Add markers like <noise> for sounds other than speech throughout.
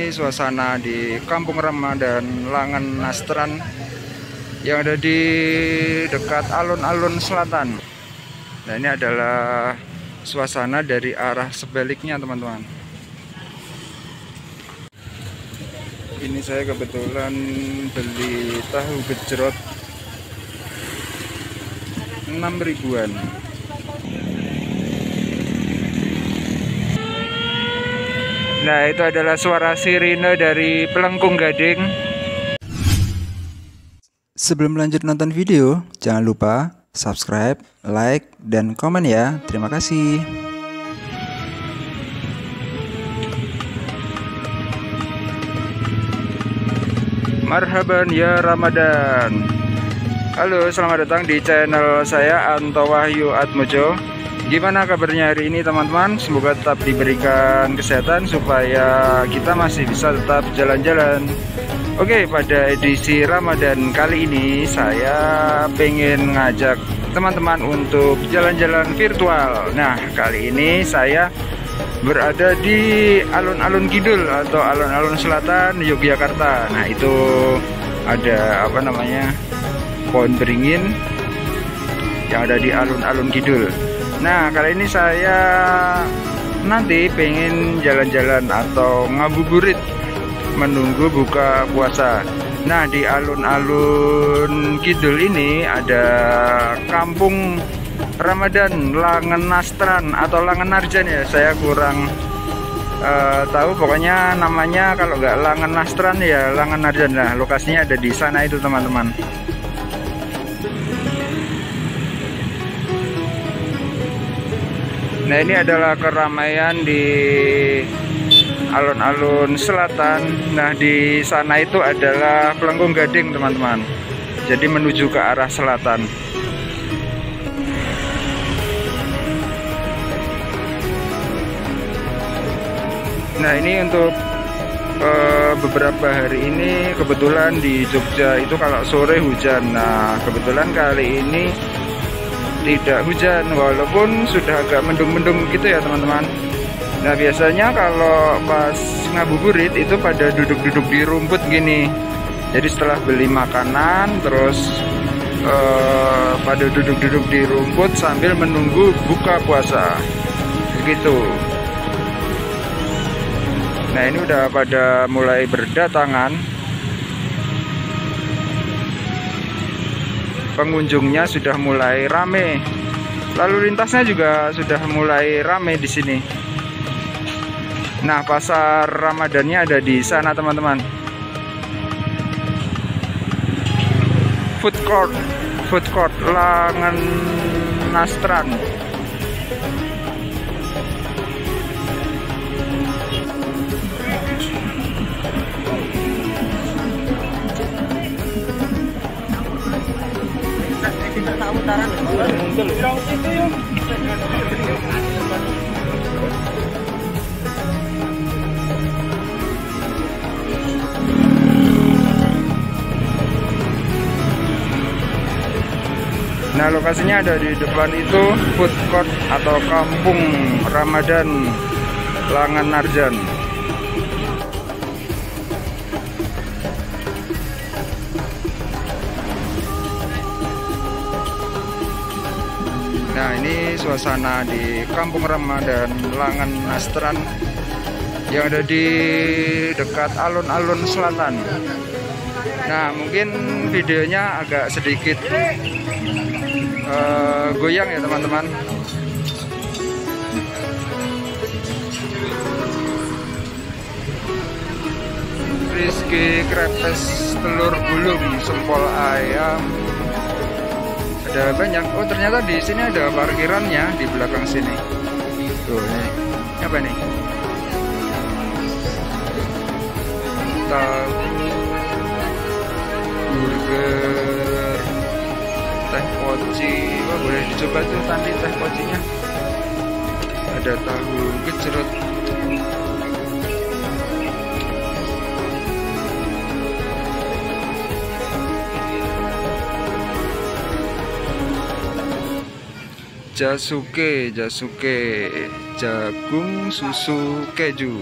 Ini suasana di Kampung Ramadan Langan Nastran yang ada di dekat alun-alun selatan. Nah ini adalah suasana dari arah sebaliknya teman-teman. Ini saya kebetulan beli tahu gejrot 6 ribuan. Nah itu adalah suara sirine dari Pelengkung Gading Sebelum lanjut nonton video, jangan lupa subscribe, like, dan komen ya. Terima kasih. Marhaban ya Ramadan. Halo, selamat datang di channel saya Anto Wahyu Atmojo. Gimana kabarnya hari ini teman-teman? Semoga tetap diberikan kesehatan supaya kita masih bisa tetap jalan-jalan. Oke, pada edisi Ramadan kali ini saya pengen ngajak teman-teman untuk jalan-jalan virtual. Nah, kali ini saya berada di alun-alun kidul atau alun-alun selatan Yogyakarta. Nah, itu ada apa namanya? Pohon beringin yang ada di alun-alun kidul. Nah kali ini saya nanti pengen jalan-jalan atau ngabuburit menunggu buka puasa. Nah di alun-alun kidul ini ada kampung Ramadan Langen Nastran atau Langen Narjan ya saya kurang uh, tahu. Pokoknya namanya kalau nggak Langen Nastran ya Langen Narjan nah lokasinya ada di sana itu teman-teman Nah ini adalah keramaian di alun-alun selatan. Nah di sana itu adalah Pelengkung Gading teman-teman. Jadi menuju ke arah selatan. Nah ini untuk uh, beberapa hari ini kebetulan di Jogja itu kalau sore hujan. Nah kebetulan kali ini tidak hujan walaupun sudah agak mendung-mendung gitu ya teman-teman. Nah biasanya kalau pas ngabuburit itu pada duduk-duduk di rumput gini. Jadi setelah beli makanan terus uh, pada duduk-duduk di rumput sambil menunggu buka puasa. Begitu nah ini udah pada mulai berdatangan pengunjungnya sudah mulai rame. Lalu lintasnya juga sudah mulai rame di sini. Nah, pasar Ramadannya ada di sana, teman-teman. Food court, food court Langan Nastran. Nah lokasinya ada di depan itu food court atau kampung Ramadan Langan Narjan. Nah ini suasana di Kampung Ramadan Langan Nastran yang ada di dekat alun-alun selatan. Nah mungkin videonya agak sedikit uh, goyang ya teman-teman. Rizky krepes telur gulung sempol ayam ada banyak. Oh ternyata di sini ada parkirannya di belakang sini. Tuh ini. Apa nih tahu burger. Teh poci. Wah boleh dicoba tuh tadi teh pocinya. Ada tahu gejrot Jasuke, Jasuke, jagung susu keju.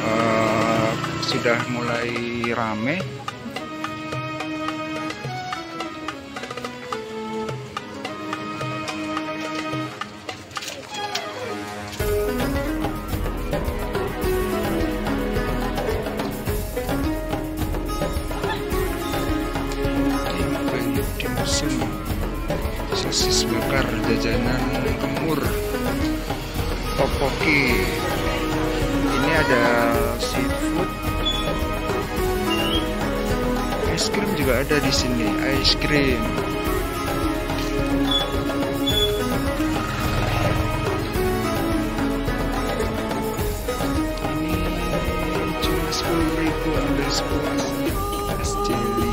uh, sudah mulai rame jajanan kemur topoki ini ada seafood. Es krim juga ada di sini es krim ini cuma sepuluh ribu ambil sepuasnya es jelly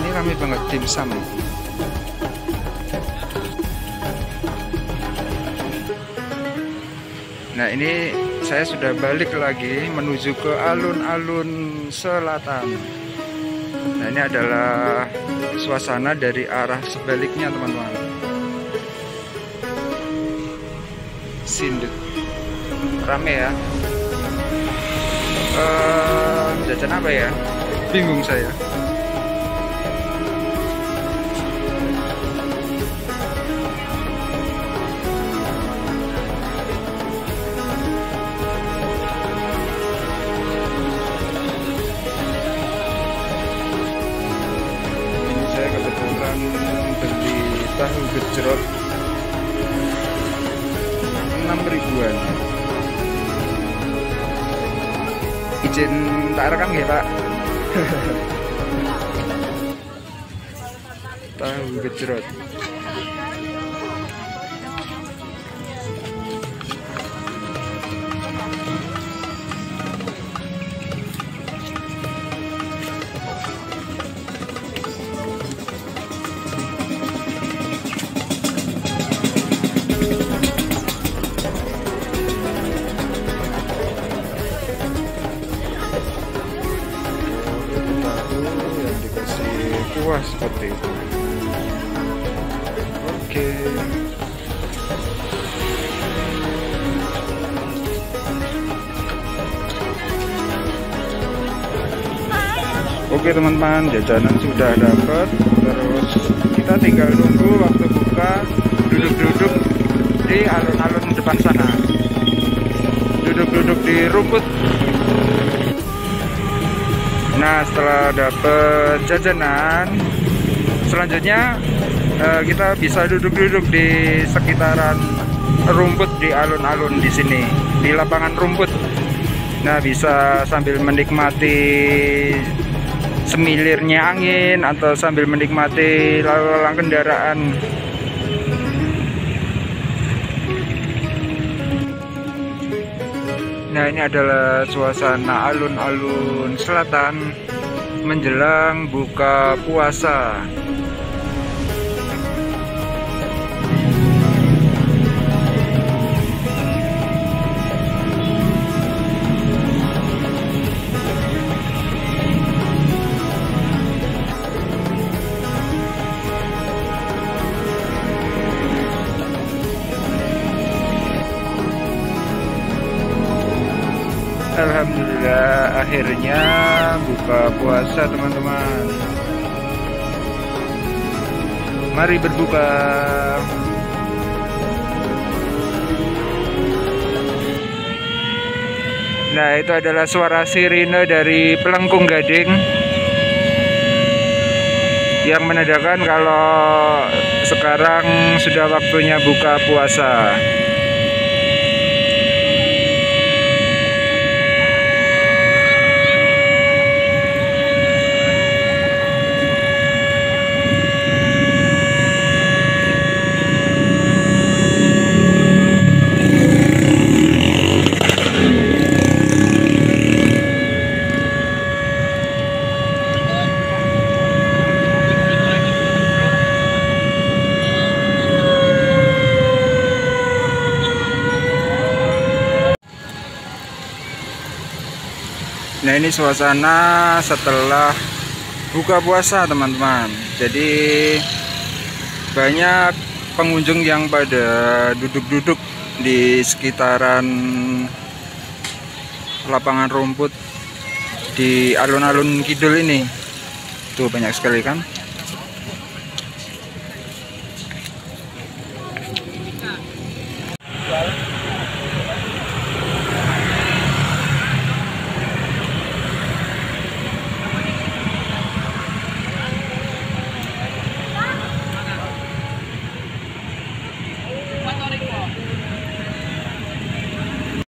ini rame banget dimsum Nah ini saya sudah balik lagi menuju ke alun-alun selatan. Nah ini adalah suasana dari arah sebaliknya teman-teman. Sindut, rame ya. Uh, jajan apa ya? Bingung saya. Gejrot 6 ribuan. Izin tak rekam ya pak? <laughs> Tahu gejrot Oke teman-teman, jajanan sudah dapat. Terus kita tinggal nunggu waktu buka, duduk-duduk di alun-alun depan sana. Duduk-duduk di rumput Nah setelah dapat jajanan Selanjutnya eh, kita bisa duduk-duduk di sekitaran rumput di alun-alun di sini Di lapangan rumput Nah bisa sambil menikmati semilirnya angin Atau sambil menikmati lalu lalang kendaraan. Nah ini adalah suasana alun-alun selatan menjelang buka puasa akhirnya buka puasa teman-teman. Mari berbuka. Nah itu adalah suara sirine dari pelengkung gading Yang menandakan kalau sekarang sudah waktunya buka puasa Ini suasana setelah buka puasa teman-teman. Jadi banyak pengunjung yang pada duduk-duduk di sekitaran lapangan rumput di alun-alun kidul ini. Tuh banyak sekali kan